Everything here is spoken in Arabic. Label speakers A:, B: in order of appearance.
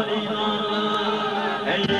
A: dağları